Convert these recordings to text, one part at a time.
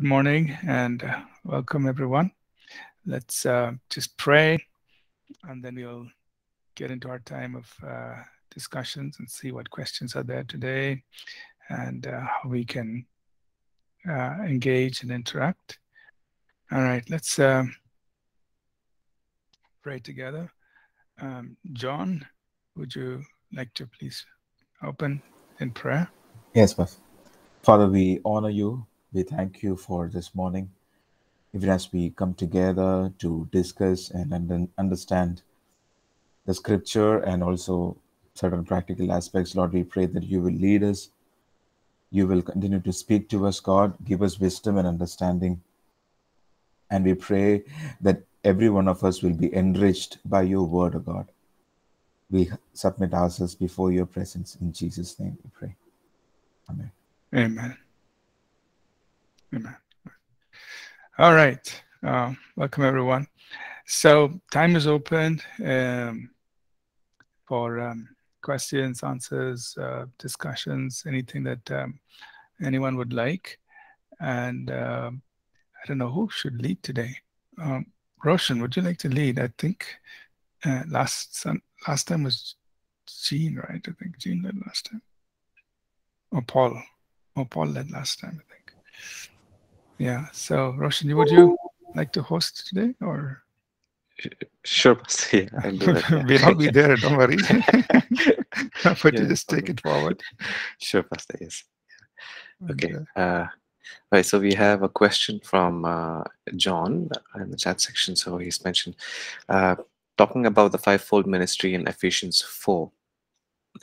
good morning and uh, welcome everyone. Let's uh, just pray and then we'll get into our time of uh, discussions and see what questions are there today and uh, how we can uh, engage and interact. All right, let's pray together. Um, John, would you like to please open in prayer? Yes, Pastor. Father, we honor you. We thank you for this morning. Even as we come together to discuss and understand the scripture and also certain practical aspects, Lord, we pray that you will lead us. You will continue to speak to us, God. Give us wisdom and understanding. And we pray that every one of us will be enriched by your word, O God. We submit ourselves before your presence. In Jesus' name we pray. Amen. Amen. Amen. All right. Uh, welcome, everyone. So, time is open um, for um, questions, answers, uh, discussions, anything that um, anyone would like. And uh, I don't know who should lead today. Um, Roshan, would you like to lead? I think uh, last last time was Jean, right? I think Jean led last time. Or Paul. Or Paul led last time, I think. Yeah. So, Roshan, would you like to host today or? Sure, Pastor. Yeah, I'll do that. we'll all be there, don't worry. but Yeah, you just take okay. it forward. Sure, Pastor. Yes. Okay. And, Uh, right. So we have a question from uh, John in the chat section. So he's mentioned uh, talking about the fivefold ministry in Ephesians 4.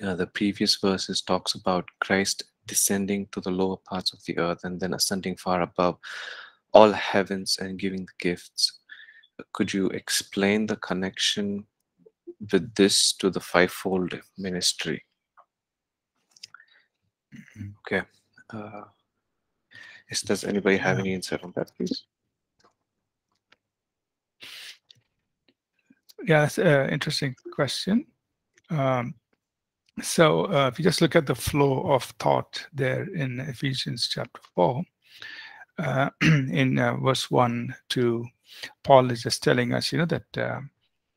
Uh, the previous verses talks about Christ descending to the lower parts of the earth and then ascending far above all heavens and giving the gifts. Could you explain the connection with this to the fivefold ministry? Mhm. Okay. Uh, is, does anybody have any insight on that, please? Yeah, that's an interesting question. Um, so uh, if you just look at the flow of thought there in Ephesians chapter 4, uh, in uh, verse 1 to Paul is just telling us, you know, that uh,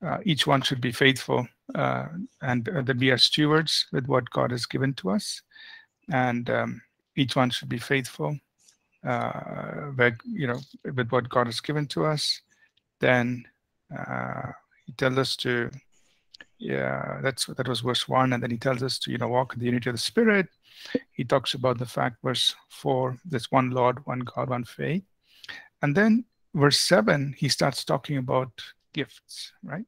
uh, each one should be faithful uh, and that we are stewards with what God has given to us. And um, each one should be faithful, with, you know, with what God has given to us. Then he tells us to yeah that's that was verse one and then he tells us to you know walk in the unity of the spirit. He talks about the fact verse four there's one lord one god one faith. And then verse seven he starts talking about gifts right?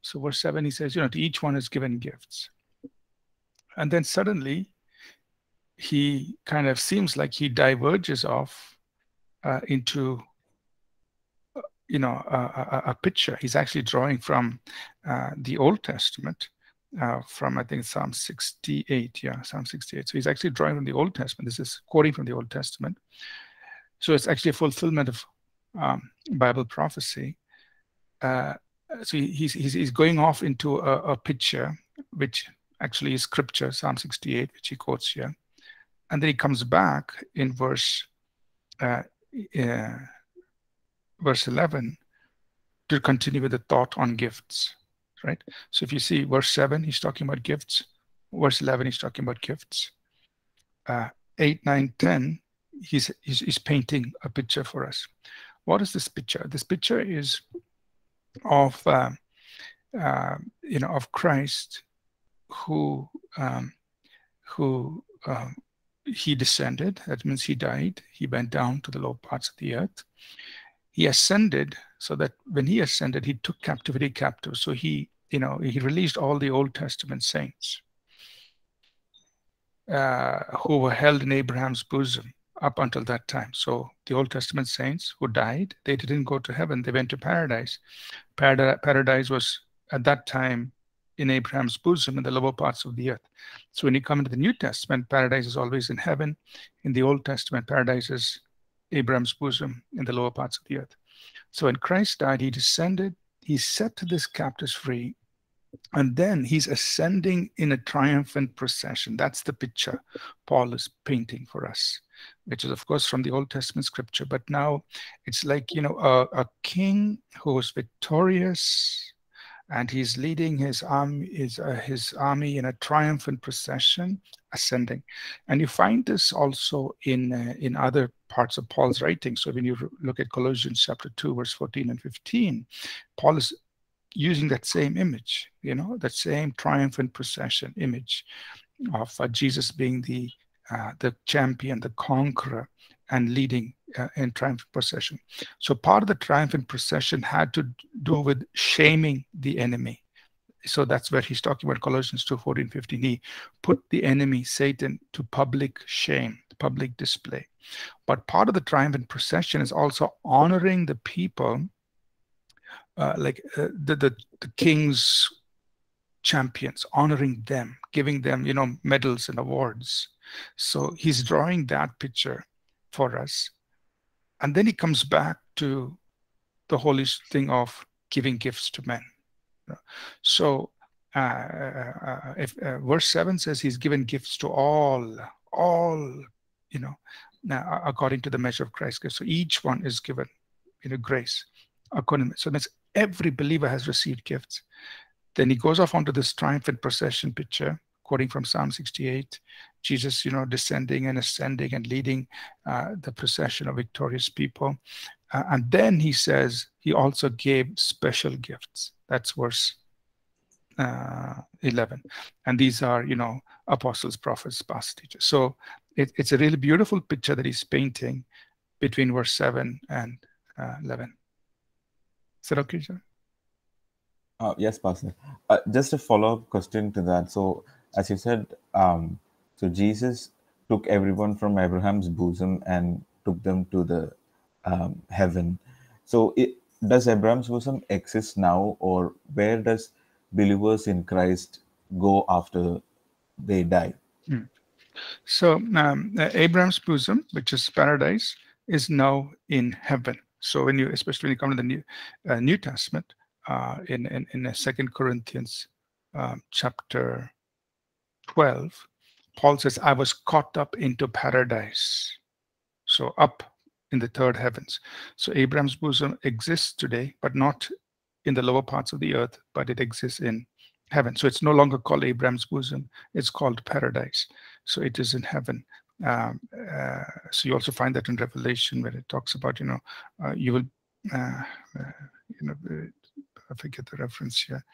So verse seven he says you know to each one is given gifts. And then suddenly he kind of seems like he diverges off uh, into you know a, a, a picture. He's actually drawing from uh, the old testament uh, from i think psalm 68 yeah psalm 68 so he's actually drawing from the old testament. This is quoting from the old testament. So it's actually a fulfillment of um, bible prophecy. Uh, so he's, he's, he's going off into a, a picture which actually is scripture psalm 68 which he quotes here. And then he comes back in verse uh, verse 11 to continue with the thought on gifts right? So if you see verse 7 he's talking about gifts. Verse 11 he's talking about gifts. Uh, 8 9 10 he's, he's he's painting a picture for us. What is this picture? This picture is of uh, uh, you know of christ who um, who um, he descended. That means he died. He went down to the low parts of the earth he ascended so that when he ascended he took captivity captive. So he you know he released all the old testament saints uh, who were held in abraham's bosom up until that time. So the old testament saints who died they didn't go to heaven. They went to paradise. Parad- paradise was at that time in abraham's bosom in the lower parts of the earth. So when you come into the new testament paradise is always in heaven. In the old testament paradise is Abraham's bosom in the lower parts of the earth. So when Christ died, he descended, he set this captives free, and then he's ascending in a triumphant procession. That's the picture Paul is painting for us. which is of course from the Old Testament scripture. But now it's like you know a, a king who is victorious, and he's leading his army his, uh, his army in a triumphant procession ascending. And you find this also in uh, in other parts of paul's writing so when you look at colossians chapter 2 verse 14 and 15 paul is using that same image you know that same triumphant procession image of uh, jesus being the uh, the champion the conqueror and leading uh, in triumphant procession. So part of the triumphant procession had to do with shaming the enemy. So that's where he's talking about Colossians 2 14, 15. He put the enemy, Satan, to public shame, public display. But part of the triumphant procession is also honoring the people, uh, like uh, the, the, the king's champions, honoring them, giving them, you know, medals and awards. So he's drawing that picture for us. And then he comes back to the holy thing of giving gifts to men. So uh, uh, uh, if uh, verse 7 says he's given gifts to all, all, you know, according to the measure of Christ's gift. So each one is given, you know, grace. According, so that's every believer has received gifts. Then he goes off onto this triumphant procession picture quoting from Psalm 68, Jesus, you know, descending and ascending and leading uh, the procession of victorious people. Uh, and then he says he also gave special gifts. That's verse uh, 11. And these are, you know, apostles, prophets, past teachers. So it, it's a really beautiful picture that he's painting between verse 7 and uh, 11. Is that okay? Uh, yes, Pastor. Uh, just a follow-up question to that. So as you said, um, so Jesus took everyone from Abraham's bosom and took them to the um, heaven. So, it, does Abraham's bosom exist now, or where does believers in Christ go after they die? Hmm. So, um, Abraham's bosom, which is paradise, is now in heaven. So, when you, especially when you come to the New, uh, New Testament, uh, in in, in Second Corinthians um, chapter 12, Paul says, I was caught up into paradise. So up in the third heavens. So Abraham's bosom exists today, but not in the lower parts of the earth, but it exists in heaven. So it's no longer called Abraham's bosom, it's called paradise. So it is in heaven. Um, uh, so you also find that in Revelation where it talks about, you know, uh, you will, uh, uh you know, uh, I forget the reference here.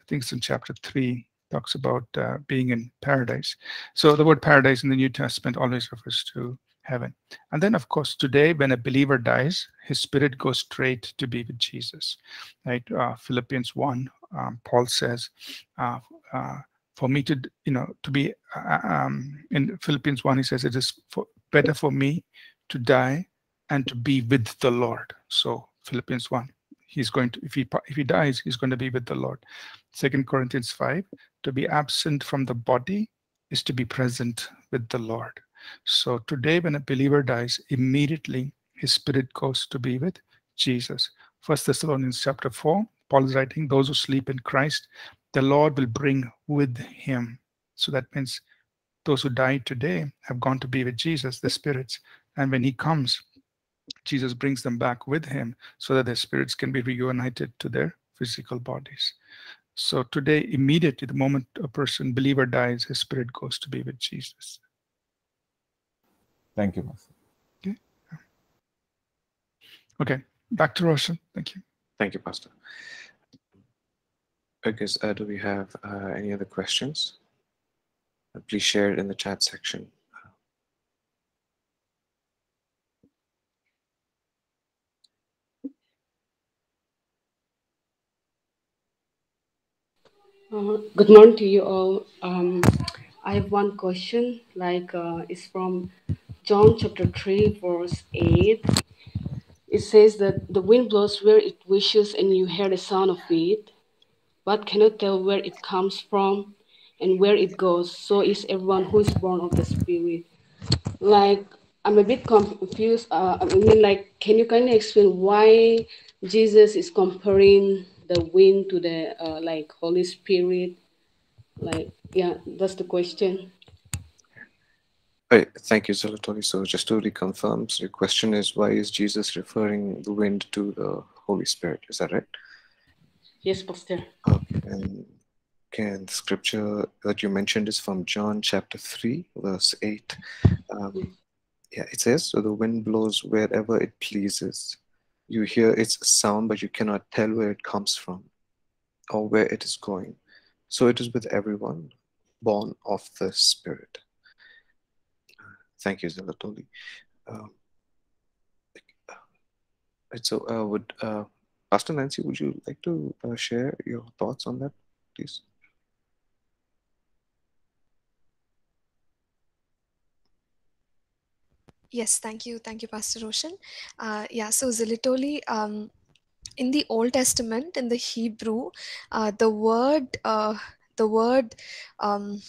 I think it's in chapter 3 talks about uh, being in paradise. So the word paradise in the New Testament always refers to heaven. And then, of course, today, when a believer dies, his spirit goes straight to be with Jesus. Right? Uh, Philippians 1, um, Paul says, uh, uh, for me to, you know, to be, uh, um, in Philippians 1, he says, it is for, better for me to die and to be with the Lord. So Philippians 1 he's going to if he if he dies he's going to be with the lord second corinthians 5 to be absent from the body is to be present with the lord. So today when a believer dies immediately his spirit goes to be with jesus. First thessalonians chapter 4 paul is writing those who sleep in christ the lord will bring with him. So that means those who died today have gone to be with jesus the spirits. And when he comes Jesus brings them back with him so that their spirits can be reunited to their physical bodies. So today, immediately, the moment a person, believer dies, his spirit goes to be with Jesus. Thank you, Pastor. Okay. Okay. Back to Roshan. Thank you. Thank you, Pastor. Okay, so, uh, do we have uh, any other questions? Uh, please share it in the chat section. Uh, good morning to you all. Um, I have one question, like uh, it's from John chapter 3, verse 8. It says that the wind blows where it wishes and you hear the sound of it, but cannot tell where it comes from and where it goes. So is everyone who is born of the Spirit. Like, I'm a bit confused. Uh, I mean, like, can you kind of explain why Jesus is comparing the wind to the uh, like Holy Spirit? Like, yeah, that's the question. Right. Thank you, Zalatori. So just to reconfirm, so your question is why is Jesus referring the wind to the Holy Spirit? Is that right? Yes, Pastor. Okay. And can the scripture that you mentioned is from John chapter 3, verse 8. Um, yeah, it says, So the wind blows wherever it pleases. You hear its sound, but you cannot tell where it comes from or where it is going. So it is with everyone born of the Spirit. Thank you, Zalatoli. Um, so, uh, would uh, Pastor Nancy, would you like to uh, share your thoughts on that, please? Yes, thank you. Thank you, Pastor Roshan. Uh, yeah, so Zilitoli, um, in the Old Testament, in the Hebrew, uh, the word, uh, the word, um,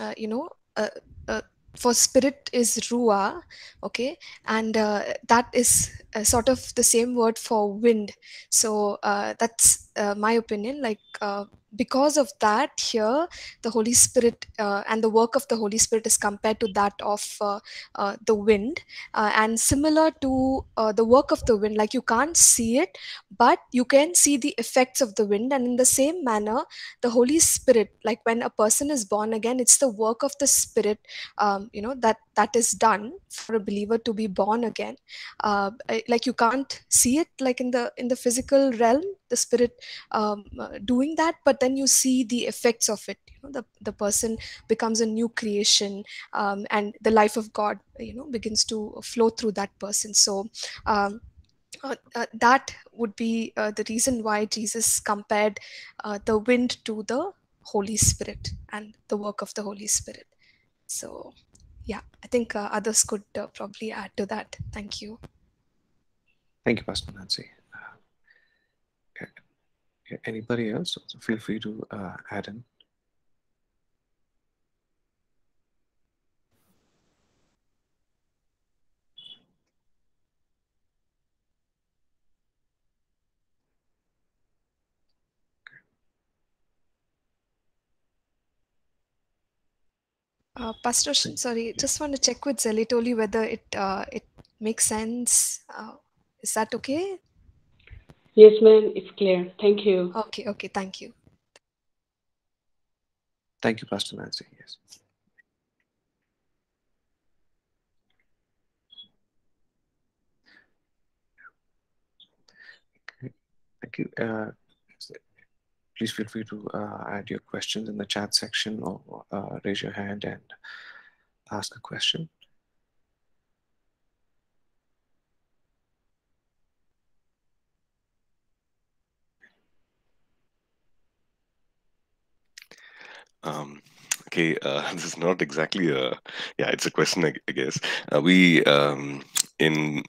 uh, you know, uh, uh, for spirit is ruah, okay, and uh, that is uh, sort of the same word for wind. So uh, that's uh, my opinion. Like uh, because of that, here the Holy Spirit uh, and the work of the Holy Spirit is compared to that of uh, uh, the wind, uh, and similar to the work of the wind. Like you can't see it, but you can see the effects of the wind. And in the same manner, the Holy Spirit, like when a person is born again, it's the work of the Spirit, um, you know, that that is done for a believer to be born again. Uh, like you can't see it like in the in the physical realm, the Spirit um, uh, doing that, but then you see the effects of it. You know, the the person becomes a new creation, um, and the life of God, you know, begins to flow through that person. So. Um, uh, uh, that would be uh, the reason why Jesus compared uh, the wind to the Holy Spirit and the work of the Holy Spirit. So, yeah, I think uh, others could uh, probably add to that. Thank you. Thank you, Pastor Nancy. Uh, anybody else? Feel free to uh, add in. Uh, Pastor, Sh- sorry, just want to check with Zelitoli whether it uh, it makes sense. Uh, is that okay? Yes, ma'am. It's clear. Thank you. Okay, okay, thank you. Thank you, Pastor Nancy. Yes. Thank you. Uh, please feel free to uh, add your questions in the chat section or uh, raise your hand and ask a question. Um, okay, uh, this is not exactly a yeah, it's a question, I, I guess. Uh, we um, in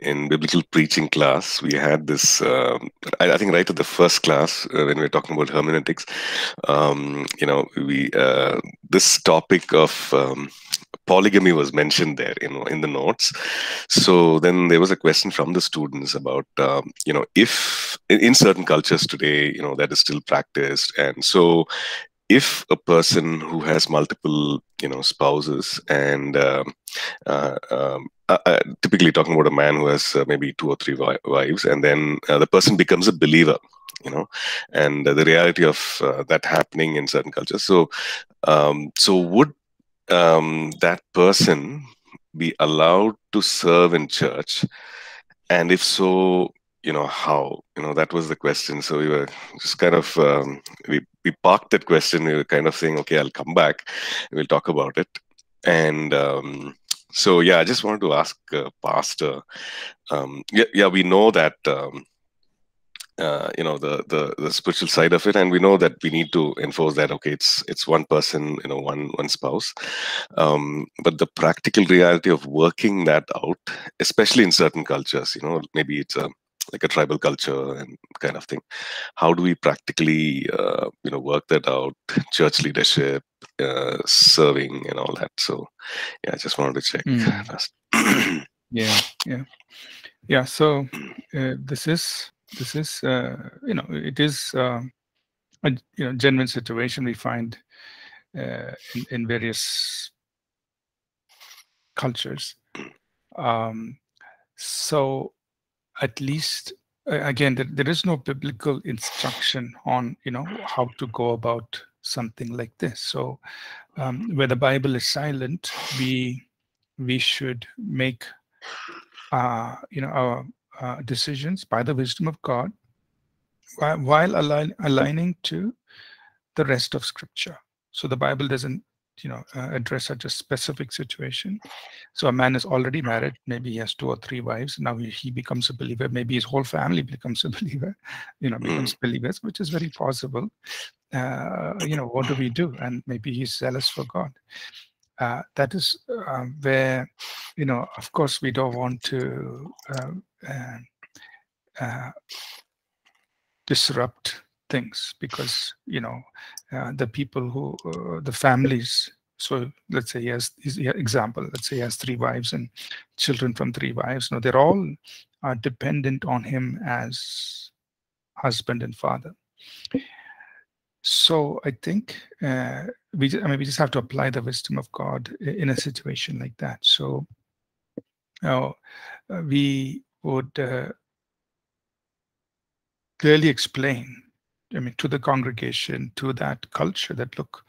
in biblical preaching class we had this. Um, I, I think right at the first class uh, when we were talking about hermeneutics, um, you know, we uh, this topic of um, polygamy was mentioned there you know in the notes so then there was a question from the students about um, you know if in, in certain cultures today you know that is still practiced and so if a person who has multiple you know spouses and um, uh, um, uh, uh, typically talking about a man who has uh, maybe two or three wives and then uh, the person becomes a believer you know and the reality of uh, that happening in certain cultures. So um, so would um, that person be allowed to serve in church? And if so you know how? You know that was the question. So we were just kind of um, we we parked that question. We were kind of saying okay i'll come back. We'll talk about it. And um, so yeah i just wanted to ask uh, pastor um, yeah, yeah we know that um, uh, you know the, the the spiritual side of it and we know that we need to enforce that okay it's it's one person you know one one spouse. Um, but the practical reality of working that out especially in certain cultures you know maybe it's a like a tribal culture and kind of thing how do we practically uh, you know work that out church leadership uh, serving and all that so yeah i just wanted to check Mm. Yeah, yeah, yeah. So uh, this is this is uh, you know it is um, a you know genuine situation we find uh, in, in various cultures. Um, so at least again, there, there is no biblical instruction on you know how to go about something like this. So um, where the Bible is silent, we we should make uh, you know our uh, decisions by the wisdom of God while, while align, aligning to the rest of Scripture. So the Bible doesn't you know uh, address such a specific situation. So a man is already married maybe he has two or three wives now he, he becomes a believer maybe his whole family becomes a believer you know becomes mm. believers which is very possible. Uh, you know what do we do? And maybe he's zealous for god. Uh, that is uh, where you know of course we don't want to um, uh, uh, disrupt things because you know uh, the people who uh, the families so let's say he has his example let's say he has three wives and children from three wives you know they're all are dependent on him as husband and father. So i think uh, we i mean we just have to apply the wisdom of god in a situation like that. So uh, we would uh, clearly explain I mean, to the congregation, to that culture that look,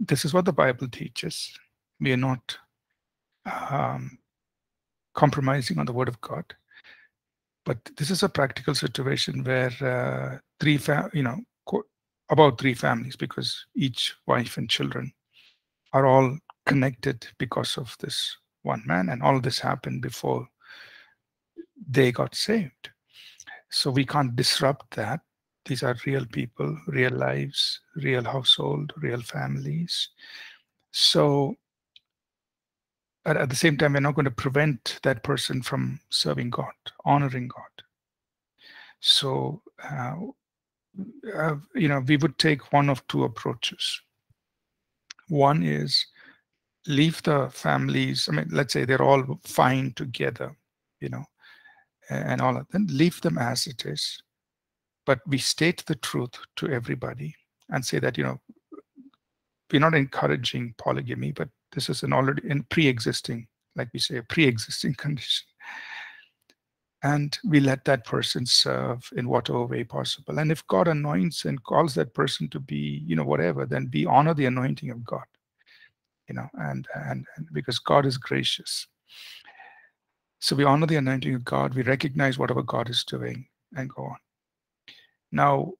this is what the Bible teaches. We are not um, compromising on the Word of God, but this is a practical situation where uh, three, you know, about three families, because each wife and children are all connected because of this one man, and all this happened before they got saved. So we can't disrupt that these are real people, real lives, real household, real families. So at, at the same time, we're not going to prevent that person from serving God, honoring God. So, uh, uh, you know, we would take one of two approaches. One is leave the families, I mean, let's say they're all fine together, you know, and all of them, leave them as it is but we state the truth to everybody and say that you know we're not encouraging polygamy but this is an already in pre-existing like we say a pre-existing condition. And we let that person serve in whatever way possible. And if god anoints and calls that person to be you know whatever then we honor the anointing of god you know and and, and because god is gracious. So we honor the anointing of god. We recognize whatever god is doing and go on now,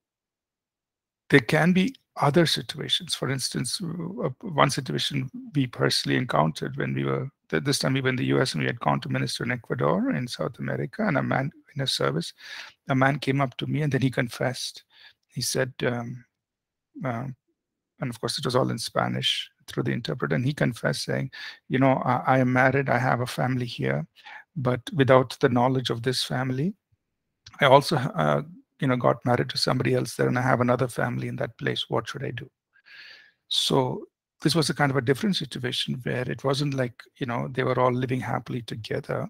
there can be other situations. For instance, uh, one situation we personally encountered when we were this time we were in the US and we had gone to minister in Ecuador in South America, and a man in a service, a man came up to me and then he confessed. He said, um, uh, and of course it was all in Spanish through the interpreter, and he confessed saying, you know, I, I am married, I have a family here, but without the knowledge of this family, I also uh, you know got married to somebody else there and i have another family in that place what should i do? So this was a kind of a different situation where it wasn't like you know they were all living happily together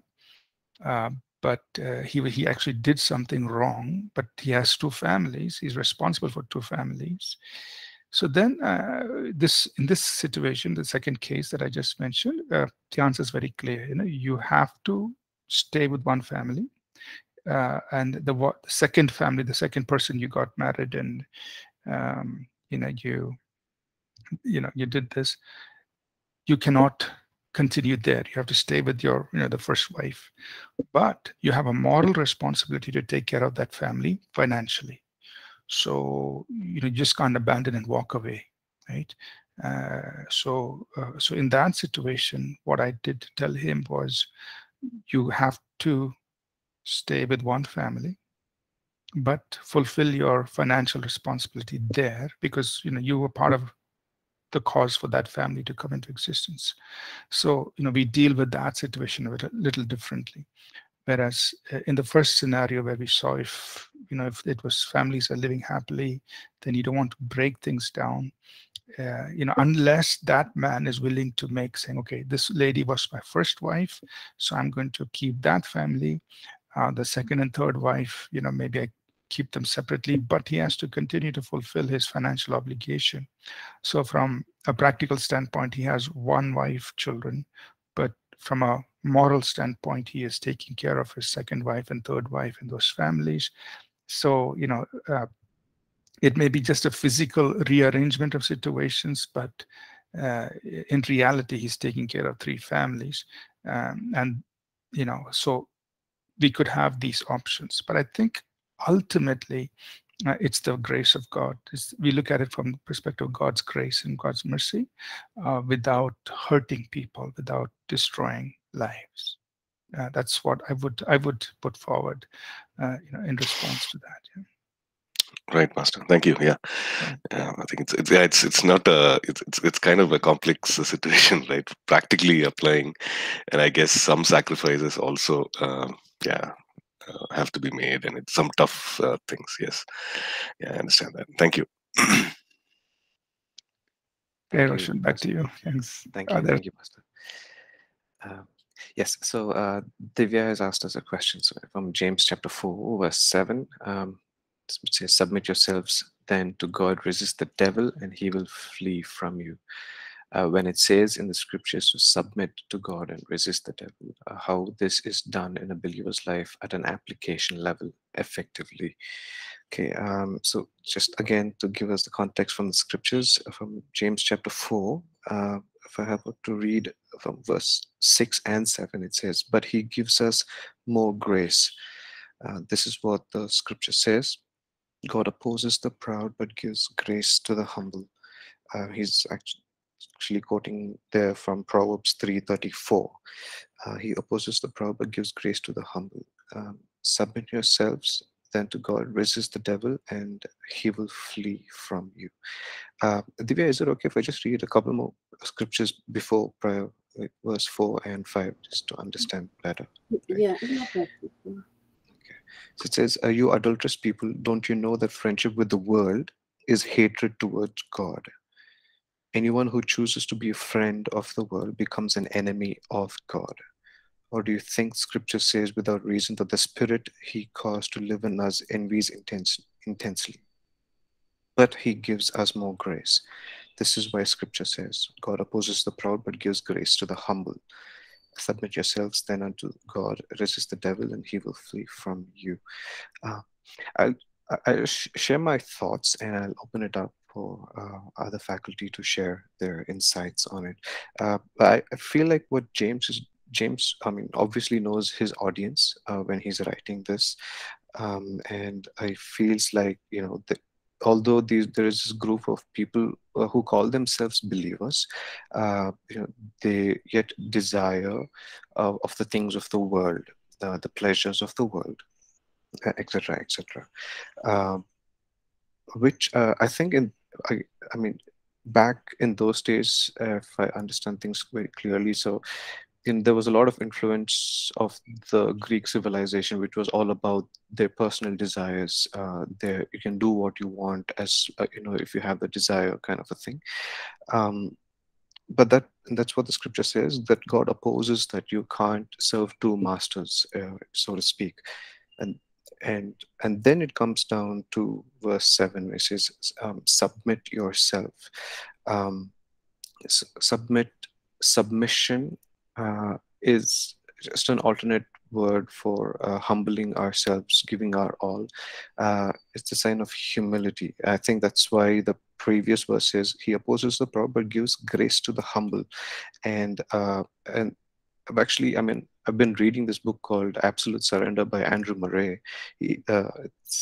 uh, but uh, he he actually did something wrong but he has two families he's responsible for two families. So then uh, this in this situation the second case that i just mentioned uh, the answer is very clear you know you have to stay with one family uh, and the, the second family, the second person you got married, and um, you know you you know you did this, you cannot continue there. You have to stay with your you know the first wife, but you have a moral responsibility to take care of that family financially. So you know you just can't abandon and walk away, right? Uh, so uh, so in that situation, what I did tell him was, you have to stay with one family but fulfill your financial responsibility there because you know you were part of the cause for that family to come into existence. So you know we deal with that situation a little, differently. Whereas uh, in the first scenario where we saw if you know if it was families are living happily then you don't want to break things down uh, you know unless that man is willing to make saying okay this lady was my first wife so i'm going to keep that family uh, the second and third wife, you know, maybe I keep them separately, but he has to continue to fulfill his financial obligation. So from a practical standpoint, he has one wife, children, but from a moral standpoint, he is taking care of his second wife and third wife and those families. So, you know, uh, it may be just a physical rearrangement of situations, but uh, in reality, he's taking care of three families. Um, and, you know, so we could have these options. But I think ultimately, uh, it's the grace of God. It's, we look at it from the perspective of God's grace and God's mercy uh, without hurting people, without destroying lives. Uh, that's what I would I would put forward, uh, you know, in response to that. Yeah. Right, Master. Thank you. Yeah, yeah I think it's it's yeah, it's it's not a it's, it's it's kind of a complex situation, right? Practically applying, and I guess some sacrifices also, uh, yeah, uh, have to be made, and it's some tough uh, things. Yes, yeah, I understand that. Thank you. Okay, Roshan, back to you. Thanks. Thank you. Thank you, Master. Uh, yes, so uh, Divya has asked us a question so from James chapter 4, verse 7. Um, it says, Submit yourselves then to God, resist the devil, and he will flee from you. Uh, when it says in the scriptures to submit to God and resist the devil, uh, how this is done in a believer's life at an application level effectively. Okay, um, so just again to give us the context from the scriptures uh, from James chapter 4, uh, if I have to read from verse 6 and 7, it says, But he gives us more grace. Uh, this is what the scripture says God opposes the proud but gives grace to the humble. Uh, he's actually quoting there from Proverbs 3:34. Uh, he opposes the proud but gives grace to the humble. Um, submit yourselves then to God, resist the devil, and he will flee from you. Uh, Divya, is it okay if I just read a couple more scriptures before prior, like verse 4 and 5, just to understand better? Yeah, Okay. so it says, uh, You adulterous people, don't you know that friendship with the world is hatred towards God? Anyone who chooses to be a friend of the world becomes an enemy of God. Or do you think scripture says without reason that the spirit he caused to live in us envies intense, intensely? But he gives us more grace. This is why scripture says, God opposes the proud but gives grace to the humble. Submit yourselves then unto God, resist the devil, and he will flee from you. Uh, I'll, I'll sh share my thoughts and I'll open it up for uh, other faculty to share their insights on it. Uh, I, I, feel like what James is James, I mean, obviously knows his audience uh, when he's writing this, um, and I feels like you know that although these, there is this group of people uh, who call themselves believers, uh, you know, they yet desire uh, of the things of the world, the pleasures of the world, etc., etc. Um, which uh, I think in, I, I mean, back in those days, if I understand things very clearly, so in, there was a lot of influence of the Greek civilization, which was all about their personal desires. Uh, there, you can do what you want, as uh, you know, if you have the desire, kind of a thing. Um, but that that's what the scripture says that God opposes that you can't serve two masters, uh, so to speak, and and and then it comes down to verse seven, which is um, "Submit yourself." Um, submit submission uh, is just an alternate word for uh, humbling ourselves, giving our all. Uh, it's a sign of humility. I think that's why the previous verse says he opposes the proud but gives grace to the humble. And uh, and actually, I mean, I've been reading this book called Absolute Surrender by Andrew Murray. He, uh,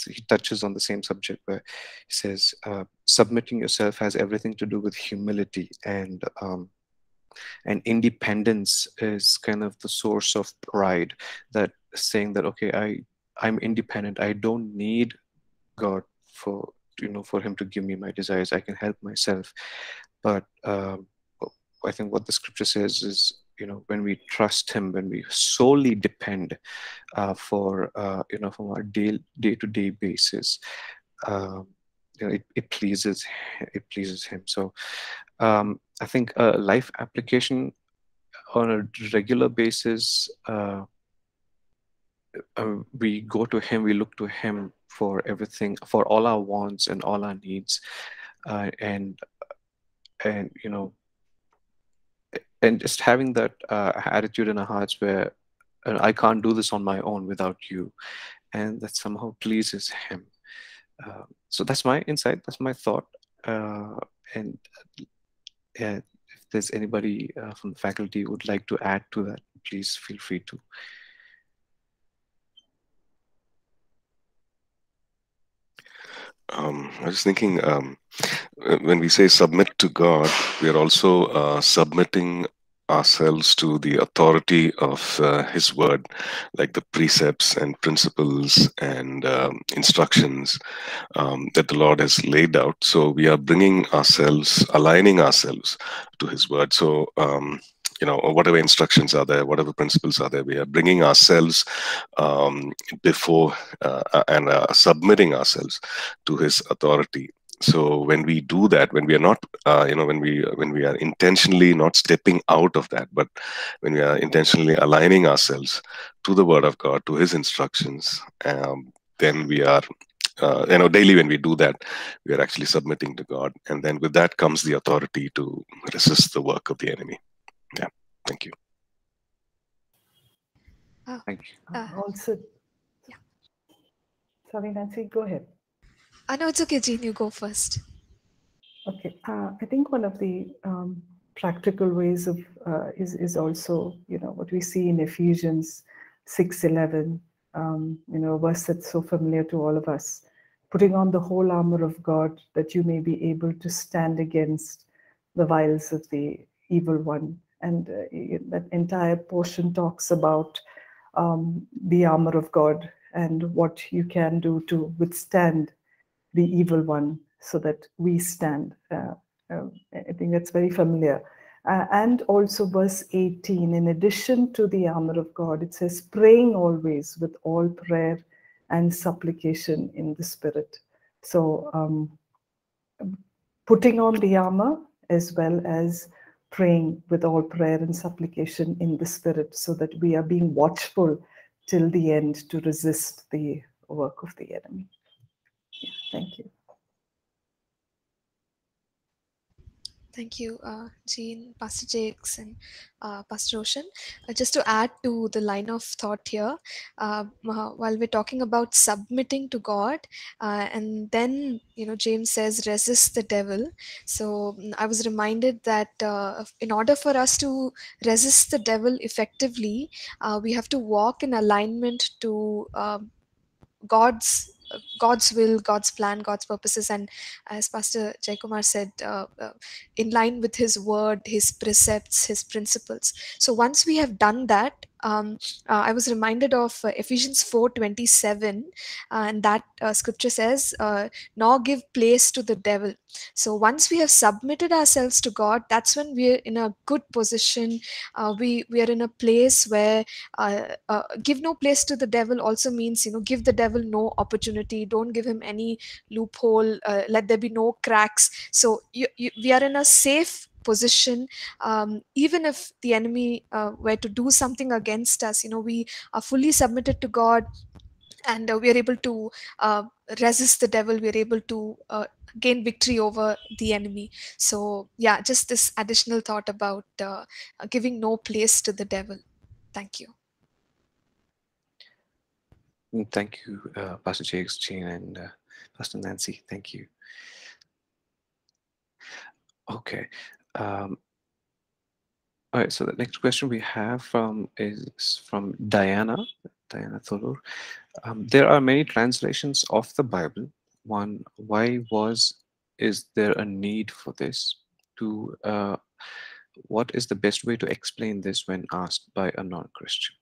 he touches on the same subject where he says, uh, submitting yourself has everything to do with humility and um, and independence is kind of the source of pride that saying that okay i i'm independent. I don't need god for you know for him to give me my desires. I can help myself. But um, i think what the scripture says is you know when we trust him when we solely depend uh, for uh, you know from our day day to day basis um, you know, it, it pleases it pleases him. So um, I think a life application on a regular basis, uh, uh, we go to Him, we look to Him for everything, for all our wants and all our needs, uh, and and you know, and just having that uh, attitude in our hearts where uh, I can't do this on my own without you, and that somehow pleases Him. Uh, so that's my insight. That's my thought. Uh, and if there's anybody uh, from the faculty would like to add to that, please feel free to. Um, I was thinking um, when we say submit to God, we are also uh, submitting ourselves to the authority of uh, His Word, like the precepts and principles and um, instructions um, that the Lord has laid out. So we are bringing ourselves, aligning ourselves to His Word. So um, you know whatever instructions are there whatever principles are there we are bringing ourselves um, before uh, and uh, submitting ourselves to his authority. So when we do that when we are not uh, you know when we when we are intentionally not stepping out of that but when we are intentionally aligning ourselves to the word of god to his instructions um, then we are uh, you know daily when we do that we are actually submitting to god. And then with that comes the authority to resist the work of the enemy yeah thank you Oh, Thank you. uh, also, yeah. sorry, Nancy, go ahead. I know it's okay, Jean. You go first. Okay, uh, I think one of the um, practical ways of uh, is is also you know what we see in Ephesians six eleven, um, you know, a verse that's so familiar to all of us, putting on the whole armor of God that you may be able to stand against the wiles of the evil one, and uh, that entire portion talks about um, the armor of God and what you can do to withstand the evil one so that we stand. Uh, uh, I think that's very familiar. Uh, and also, verse 18, in addition to the armor of God, it says, praying always with all prayer and supplication in the Spirit. So, um, putting on the armor as well as praying with all prayer and supplication in the Spirit so that we are being watchful till the end to resist the work of the enemy. Yeah, thank you. Thank you, uh, Jean, Pastor Jakes, and uh, Pastor Roshan. Uh, just to add to the line of thought here, uh, while we're talking about submitting to God, uh, and then you know James says resist the devil. So mm, I was reminded that uh, in order for us to resist the devil effectively, uh, we have to walk in alignment to um God's God's will, God's plan, God's purposes, and as Pastor Jaikumar said, uh, uh, in line with His word, His precepts, His principles. So once we have done that, um, uh, I was reminded of uh, Ephesians four twenty seven, and that uh, scripture says, uh, "Nor give place to the devil." So once we have submitted ourselves to God, that's when we are in a good position. Uh, we we are in a place where uh, uh, give no place to the devil also means you know give the devil no opportunity. Don't give him any loophole. Uh, let there be no cracks. So you, you, we are in a safe position um, even if the enemy uh, were to do something against us you know we are fully submitted to god and uh, we are able to uh, resist the devil we are able to uh, gain victory over the enemy so yeah just this additional thought about uh, giving no place to the devil thank you Mm, Thank you, uh, Pastor Jakes, Jean, and Pastor Nancy. Thank you. Okay. Um, all right. So the next question we have from is from Diana, Diana Tholur. Um, there are many translations of the Bible. One, why was is there a need for this? Two, uh, what is the best way to explain this when asked by a non-Christian?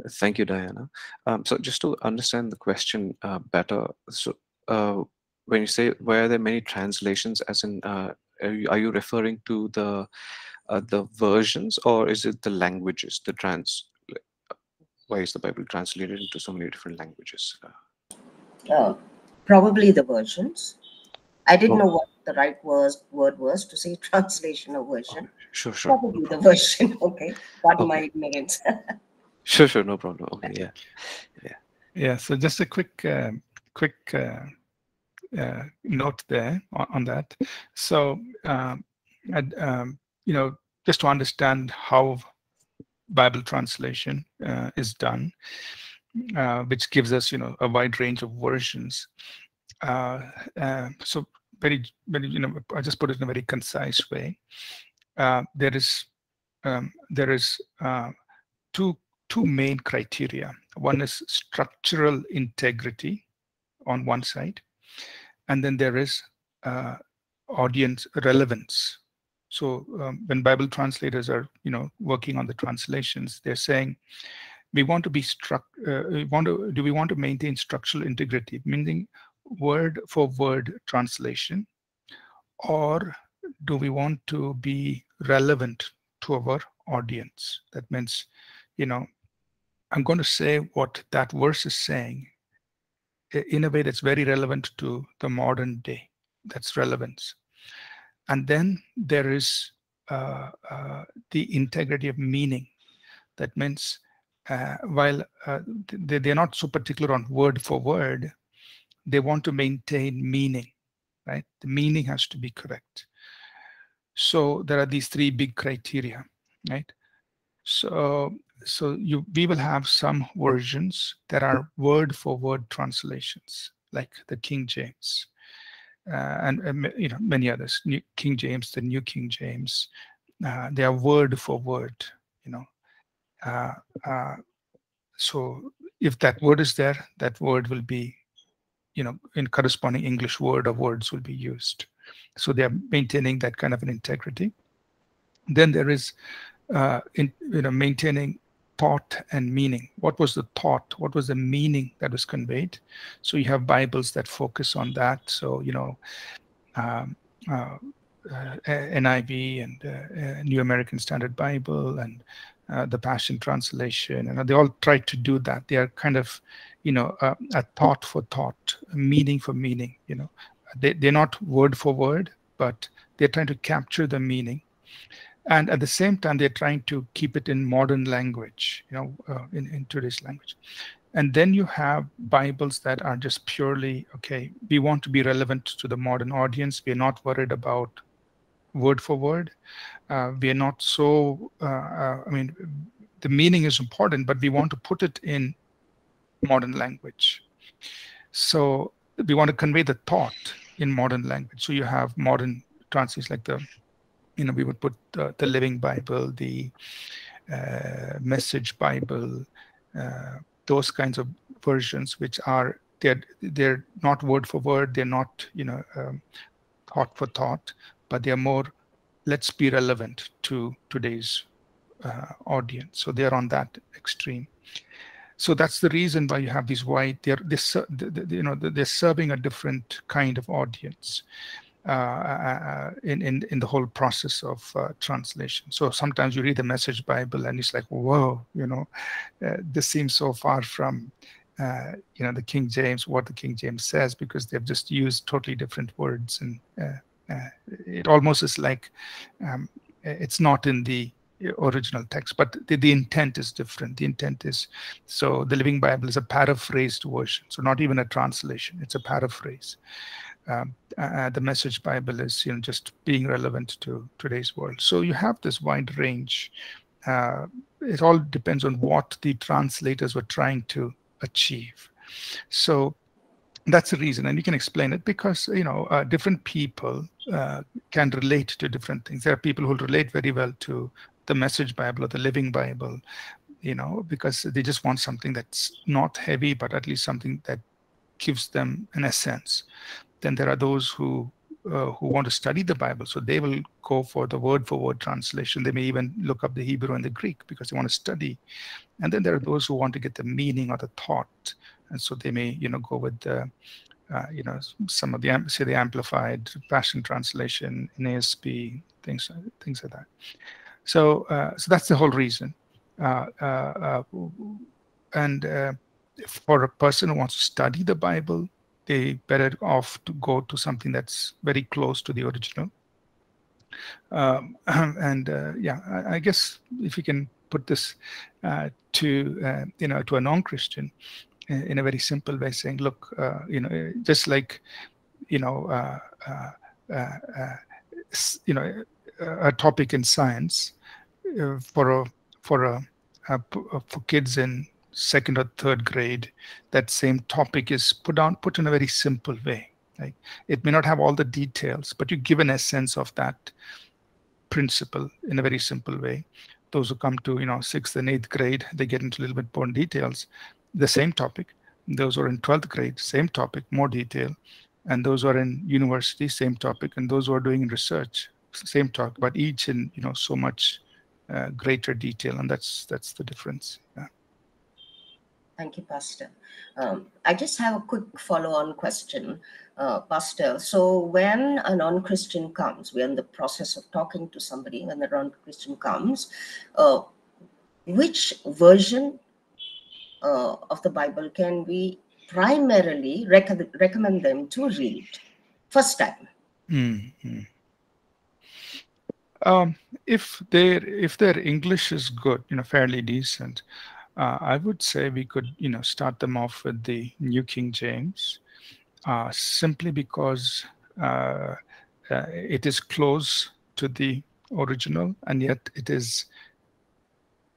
Okay. Thank you, Diana. Um, so just to understand the question uh, better, so uh, when you say why are there many translations, as in uh, are, you, are you referring to the uh, the versions or is it the languages? The trans why is the Bible translated into so many different languages? Uh, Uh, probably the versions. I didn't Oh. know what the right was, word was to say translation or version. sure, sure, no Probably the problem. version. Okay. Pardon Okay. my ignorance. sure, sure, no problem. Okay, yeah. Yeah, so just a quick, uh, quick uh, uh, note there on, on that. So, um, and, um, you know, just to understand how Bible translation uh, is done, uh, which gives us, you know, a wide range of versions. Uh, uh so very, very, you know, I just put it in a very concise way. Uh, there is, um, there is uh, two two main criteria. One is structural integrity on one side, and then there is audience relevance so um, when Bible translators are, you know, working on the translations, they're saying, we want to be struck, uh, we want to, do we want to maintain structural integrity, meaning word for word translation, or do we want to be relevant to our audience? That means, you know, I'm going to say what that verse is saying in a way that's very relevant to the modern day. That's relevance. And then there is uh, uh, the integrity of meaning. That means uh, while uh, they, they're not so particular on word for word, they want to maintain meaning, right? The meaning has to be correct. So there are these three big criteria, right? So so you we will have some versions that are word for word translations, like the King James uh, and you know many others. New King James, the New King James, uh, they are word for word. You know, uh, so if that word is there, that word will be, you know, in corresponding English word or words will be used. So they are maintaining that kind of an integrity. Then there is, uh, in, you know, maintaining thought and meaning. What was the thought? What was the meaning that was conveyed? So you have Bibles that focus on that. So, you know, um, uh, uh, NIV and uh, uh, New American Standard Bible and uh, the Passion Translation, and they all try to do that. They are kind of, you know, uh, a thought for thought, meaning for meaning. You know, they they're not word for word, but they're trying to capture the meaning and at the same time they're trying to keep it in modern language you know uh, in, in today's language. And then you have bibles that are just purely okay we want to be relevant to the modern audience. We're not worried about word for word. Uh, we are not so uh, uh i mean the meaning is important but we want to put it in modern language. So we want to convey the thought in modern language. So you have modern translations like the you know, we would put uh, the Living Bible, the uh, Message Bible, uh, those kinds of versions, which are they're they're not word for word, they're not you know um, thought for thought, but they're more let's be relevant to today's uh, audience. So they're on that extreme. So that's the reason why you have these white. They're, they're you know they're serving a different kind of audience. Uh, uh, in, in in the whole process of uh, translation. So sometimes you read the Message Bible and it's like, whoa, you know, this seems so far from uh, you know the King James, what the King James says, because they've just used totally different words, and uh, uh, it almost is like um, it's not in the original text, but the, the intent is different. The intent is so the Living Bible is a paraphrased version, so not even a translation; it's a paraphrase uh, the message bible is you know just being relevant to today's world. So you have this wide range. Uh, it all depends on what the translators were trying to achieve. So that's the reason and you can explain it because you know uh, different people uh, can relate to different things. There are people who relate very well to the message bible or the living bible you know because they just want something that's not heavy but at least something that gives them an essence then there are those who uh, who want to study the Bible. So they will go for the word for word translation. They may even look up the Hebrew and the Greek because they want to study. And then there are those who want to get the meaning or the thought. And so they may, you know, go with the, uh, you know, some of the, say the amplified Passion Translation, NASB, things, things like that. So, uh, so that's the whole reason. Uh, uh, uh, and for a person who wants to study the Bible, they better off to go to something that's very close to the original. Um, and uh, yeah, I, I, guess if you can put this uh, to uh, you know to a non-Christian in a very simple way, saying, look, uh, you know, just like you know, uh, uh, you know, a topic in science for a for a, a, for kids in second or third grade, that same topic is put on put in a very simple way. Like it may not have all the details, but you give an essence of that principle in a very simple way. Those who come to you know sixth and eighth grade, they get into a little bit more details. The same topic. Those who are in twelfth grade, same topic, more detail. And those who are in university, same topic. And those who are doing research, same talk, but each in you know so much uh, greater detail, and that's that's the difference. Yeah. Thank you, Pastor. Um, I just have a quick follow-on question, uh, Pastor. So when a non-Christian comes, we're in the process of talking to somebody, when the non-Christian comes, uh, which version uh, of the Bible can we primarily rec recommend them to read first time? Mm -hmm. um, if their if their English is good, you know, fairly decent, uh, I would say we could, you know, start them off with the New King James, uh, simply because uh, uh it is close to the original, and yet it is,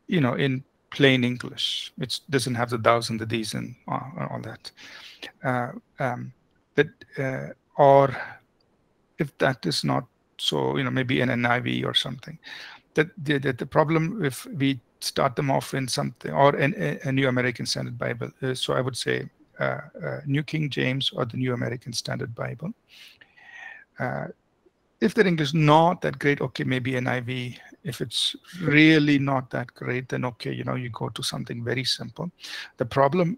you know, in plain English. It doesn't have the thous and the thees and all that. Uh, um, uh, or if that is not so, you know, maybe an NIV or something. That the, the, the problem if we start them off in something or an, a, New American Standard Bible. Uh, so I would say uh, uh, New King James or the New American Standard Bible. Uh, if their English not that great, okay, maybe NIV. If it's really not that great, then okay, you know, you go to something very simple. The problem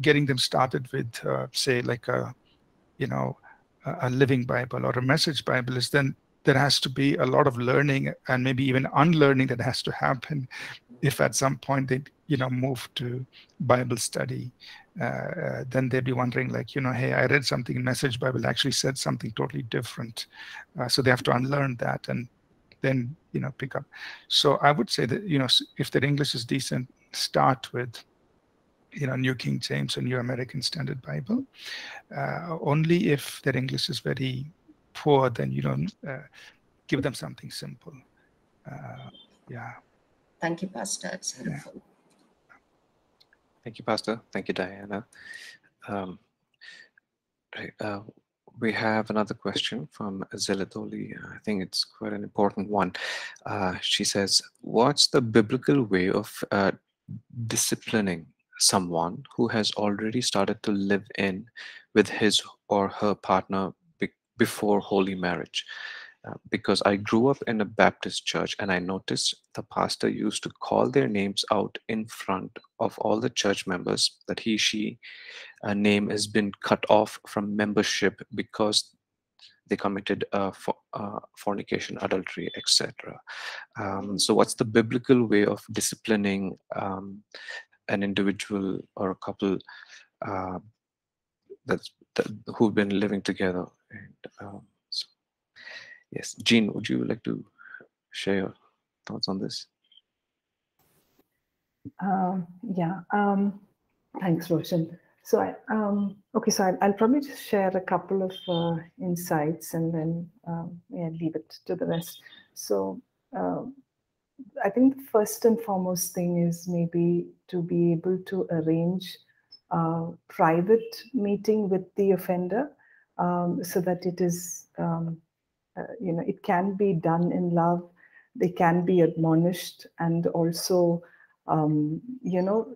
getting them started with, uh, say, like a, you know, a living Bible or a message Bible is then there has to be a lot of learning and maybe even unlearning that has to happen if at some point they you know move to bible study uh, uh, then they'd be wondering like you know hey i read something in message bible actually said something totally different. Uh, so they have to unlearn that and then you know pick up. So i would say that you know if their english is decent start with you know new king james or new american standard bible. Uh, only if their english is very poor then you don't uh, give them something simple. Uh, yeah Thank you, Pastor. It's helpful. Yeah. Thank you, Pastor. Thank you, Diana. Um, right, uh, we have another question from Zeladoli. I think it's quite an important one. Uh, she says, what's the biblical way of uh, disciplining someone who has already started to live in with his or her partner be before holy marriage? Because I grew up in a Baptist church and I noticed the pastor used to call their names out in front of all the church members that he, she uh, name has been cut off from membership because they committed uh, for, uh, fornication, adultery, etc. Um, so, what's the biblical way of disciplining um, an individual or a couple that's that, who've been living together? And, um, Yes, Jean, would you like to share your thoughts on this? Um, yeah, um, thanks, Roshan. So, I, um, okay, so I'll, I'll, probably just share a couple of uh, insights and then um, yeah, leave it to the rest. So, uh, I think the first and foremost thing is maybe to be able to arrange a private meeting with the offender um, so that it is um, uh, you know, it can be done in love. They can be admonished and also, um, you know,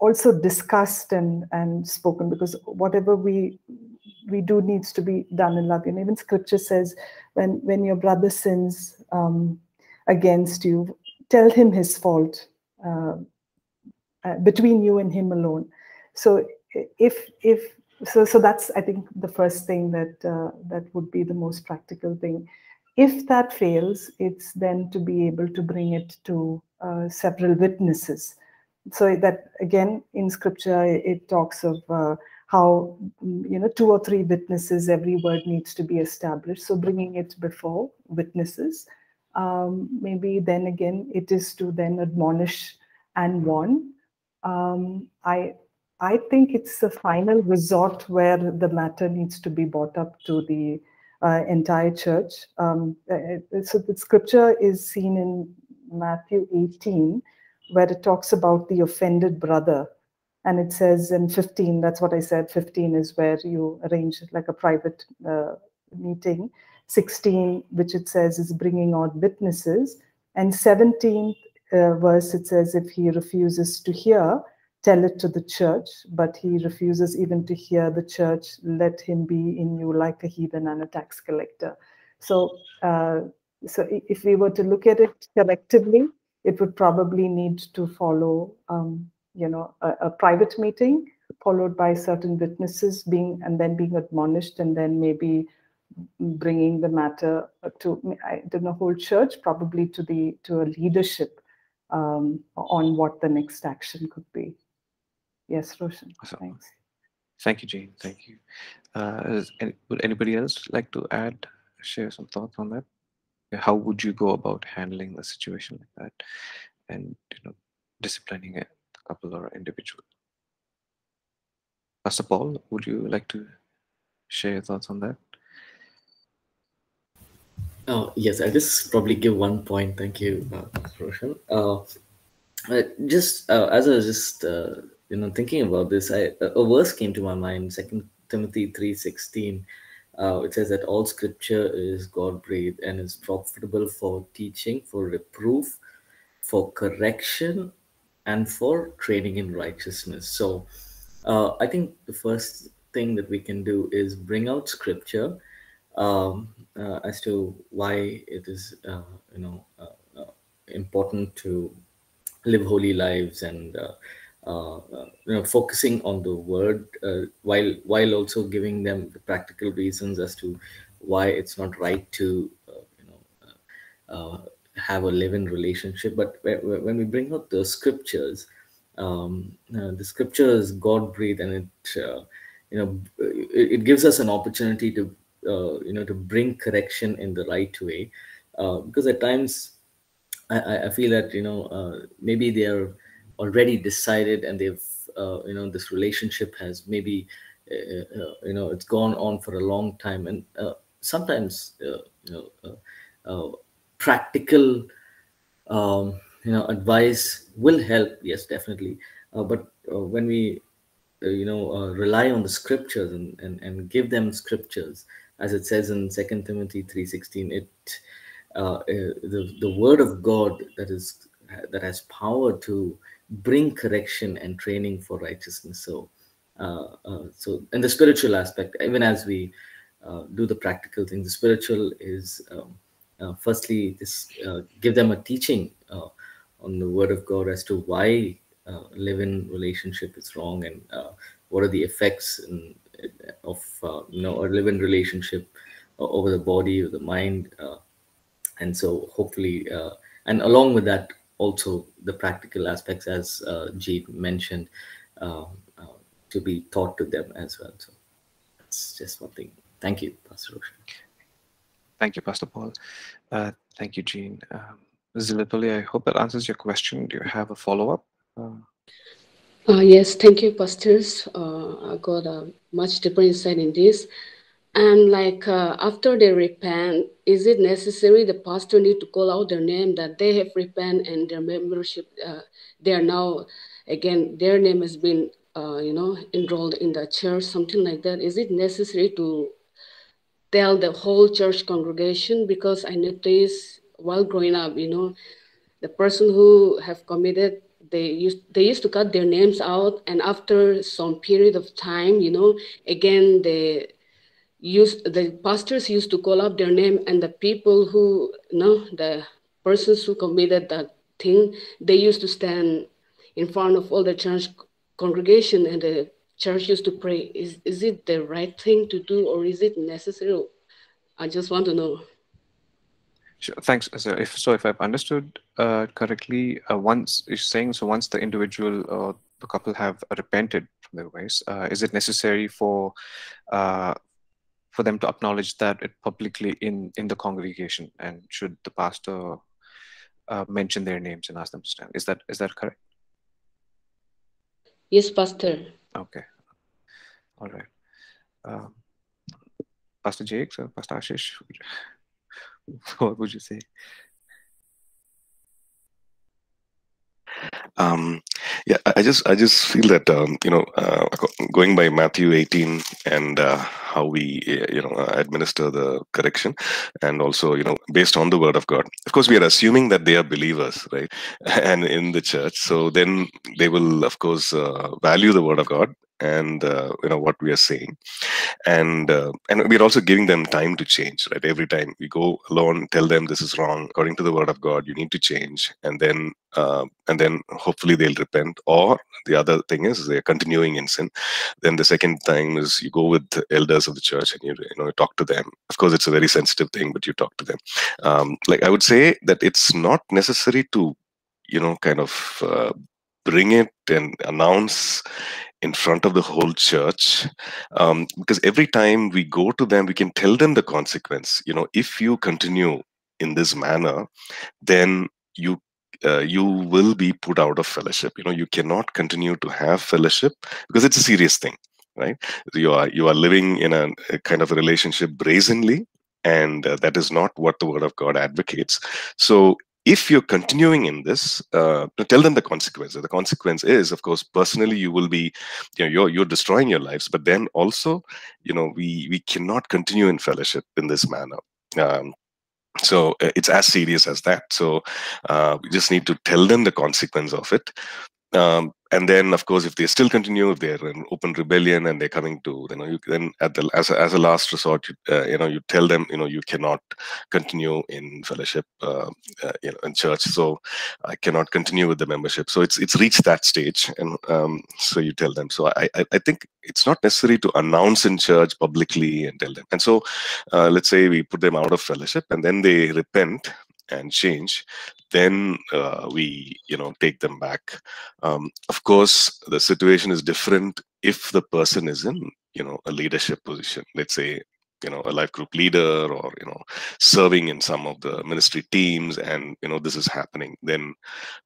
also discussed and and spoken because whatever we we do needs to be done in love. And even Scripture says, when when your brother sins um, against you, tell him his fault uh, uh, between you and him alone. So if if so so that's i think the first thing that uh, that would be the most practical thing. If that fails it's then to be able to bring it to uh, several witnesses. So that again in scripture it talks of uh, how you know two or three witnesses every word needs to be established. So bringing it before witnesses um, maybe then again it is to then admonish and warn. Um, i I think it's the final resort where the matter needs to be brought up to the uh, entire church. Um, uh, so the scripture is seen in Matthew 18, where it talks about the offended brother. And it says in 15, that's what I said, 15 is where you arrange like a private uh, meeting. 16, which it says is bringing out witnesses. And 17th uh, verse, it says, if he refuses to hear, tell it to the church, but he refuses even to hear the church, let him be in you like a heathen and a tax collector. So, uh, so if we were to look at it collectively, it would probably need to follow, um, you know, a, a, private meeting followed by certain witnesses being and then being admonished, and then maybe bringing the matter to I don't know whole church, probably to the to a leadership um, on what the next action could be. Yes, Roshan. Awesome. Thanks. Thank you, Jane. Thank you. Uh, any, would anybody else like to add, share some thoughts on that? How would you go about handling a situation like that, and you know, disciplining a couple or individual? Pastor Paul, would you like to share your thoughts on that? Oh, yes, I'll just probably give one point. Thank you, uh, Roshan. Uh, uh, just uh, as I was just uh, you know thinking about this, I, a verse came to my mind, Second Timothy three sixteen, uh, it says that all Scripture is God breathed and is profitable for teaching, for reproof, for correction, and for training in righteousness. So, uh, I think the first thing that we can do is bring out Scripture um, uh, as to why it is uh, you know uh, uh, important to live holy lives and you know focusing on the word while while also giving them the practical reasons as to why it's not right to you know uh, have a live-in relationship. But when we bring out the scriptures um, uh, the scripture is god breathed and it uh, you know it, it, gives us an opportunity to uh, you know to bring correction in the right way. Uh, because at times I, I feel that you know uh, maybe they are already decided and they've uh, you know this relationship has maybe uh, uh, you know it's gone on for a long time and sometimes you know practical um, you know advice will help yes definitely but when we you know rely on the scriptures and, and and give them scriptures as it says in Second Timothy three sixteen. It uh, uh, the the word of God that is that has power to bring correction and training for righteousness. So, uh, uh, so in the spiritual aspect, even as we uh, do the practical thing, the spiritual is um, uh, firstly this give them a teaching on the word of God as to why live-in relationship is wrong and what are the effects of uh, you know a live-in relationship uh, over the body or the mind uh, and so hopefully and along with that also the practical aspects as uh, Jean mentioned to be taught to them as well. So that's just one thing. Thank you pastor Roshan. thank you pastor paul. Uh, thank you jean. Um, Zilipoli, i hope that answers your question. Do you have a follow-up? Uh, uh, yes, thank you, pastors. Uh, I got a much deeper insight in this. And like uh, after they repent, is it necessary the pastor need to call out their name that they have repent and their membership, uh, they are now, again, their name has been, uh, you know, enrolled in the church, something like that. Is it necessary to tell the whole church congregation? Because I noticed while growing up, you know, the person who have committed they used they used to cut their names out and after some period of time you know again the use the pastors used to call up their name and the people who you know the persons who committed that thing they used to stand in front of all the church congregation and the church used to pray is is it the right thing to do or is it necessary i just want to know Sure. Thanks. So if so, if I've understood uh, correctly, uh, once you're saying so, once the individual or the couple have repented from their ways, uh, is it necessary for uh, for them to acknowledge that it publicly in in the congregation, and should the pastor uh, mention their names and ask them to stand? Is that is that correct? Yes, pastor. Okay. All right. Um, Pastor Jakes or Pastor Ashish, what would you say? Um, yeah, I just I just feel that um, you know uh, going by Matthew 18 and uh, how we you know administer the correction, and also you know based on the Word of God. Of course, we are assuming that they are believers, right, and in the church. So then they will of course uh, value the Word of God and uh, you know what we are saying. And uh, and we're also giving them time to change right? Every time we go alone tell them this is wrong. According to the word of god you need to change. And then uh, and then hopefully they'll repent. Or the other thing is they're continuing in sin. Then the second thing is you go with the elders of the church and you you know talk to them. Of course it's a very sensitive thing but you talk to them. Um, like i would say that it's not necessary to you know kind of uh, bring it and announce in front of the whole church um, because every time we go to them we can tell them the consequence. You know if you continue in this manner then you uh, you will be put out of fellowship. You know you cannot continue to have fellowship because it's a serious thing right? You are you are living in a, a kind of a relationship brazenly and uh, that is not what the word of god advocates. So if you're continuing in this, uh, tell them the consequence. The consequence is, of course, personally, you will be, you know, you're you're destroying your lives. But then also, you know, we we cannot continue in fellowship in this manner. Um, so uh, it's as serious as that. So uh, we just need to tell them the consequence of it. Um, and then of course if they still continue if they're in open rebellion and they're coming to you know you then at the as a, as a last resort you, uh, you know you tell them you know you cannot continue in fellowship uh, uh, you know in church. So i cannot continue with the membership. So it's it's reached that stage and um, so you tell them. So I, I, I think it's not necessary to announce in church publicly and tell them. And so uh, let's say we put them out of fellowship and then they repent and change then uh, we you know take them back. Um, of course the situation is different if the person is in you know a leadership position. Let's say you know a life group leader or you know serving in some of the ministry teams and you know this is happening then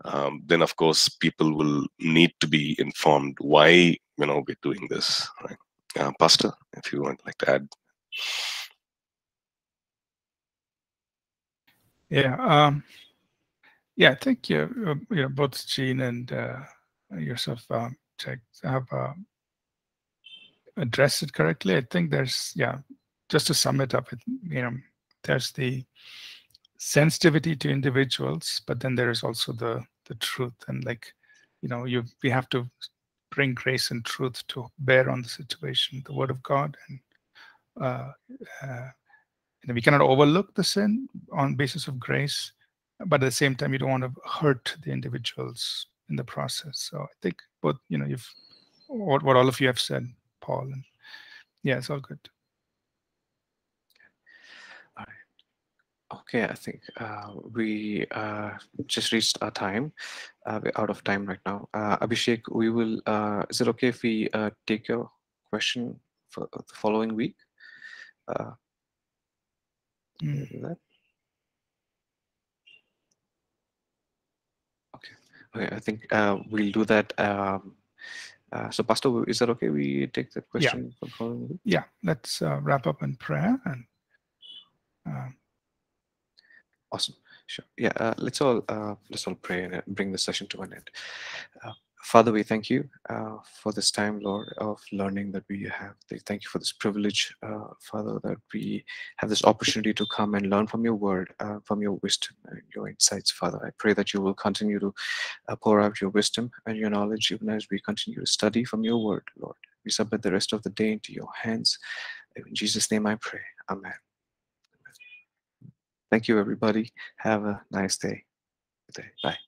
um, then of course people will need to be informed why you know we're doing this right? Uh, pastor if you would like to add yeah um yeah, I think you, uh, you know, both Gene and uh, yourself, um, have uh, addressed it correctly. I think there's, yeah, just to sum it up, it, you know, there's the sensitivity to individuals, but then there is also the the truth, and like, you know, you we have to bring grace and truth to bear on the situation, the Word of God, and uh, uh, we cannot overlook the sin on basis of grace but at the same time you don't want to hurt the individuals in the process. So i think both you know you've what, what all of you have said paul and yeah it's all good. Okay i think uh, we uh, just reached our time. Uh, we're out of time right now. Uh, abhishek we will uh, is it okay if we uh, take your question for the following week mm. Okay, I think uh, we'll do that. Um, uh, so, Pastor, is that okay? We take that question yeah. following. Yeah, let's uh, wrap up in prayer and. Um, awesome. Sure. Yeah. Uh, let's all uh, let's all pray and bring the session to an end. Father, we thank you uh, for this time, Lord, of learning that we have. Thank you for this privilege, uh, Father, that we have this opportunity to come and learn from your word, uh, from your wisdom and your insights, Father. I pray that you will continue to uh, pour out your wisdom and your knowledge even as we continue to study from your word, Lord. We submit the rest of the day into your hands. In Jesus' name I pray. Amen. Thank you, everybody. Have a nice day. Good day. Bye.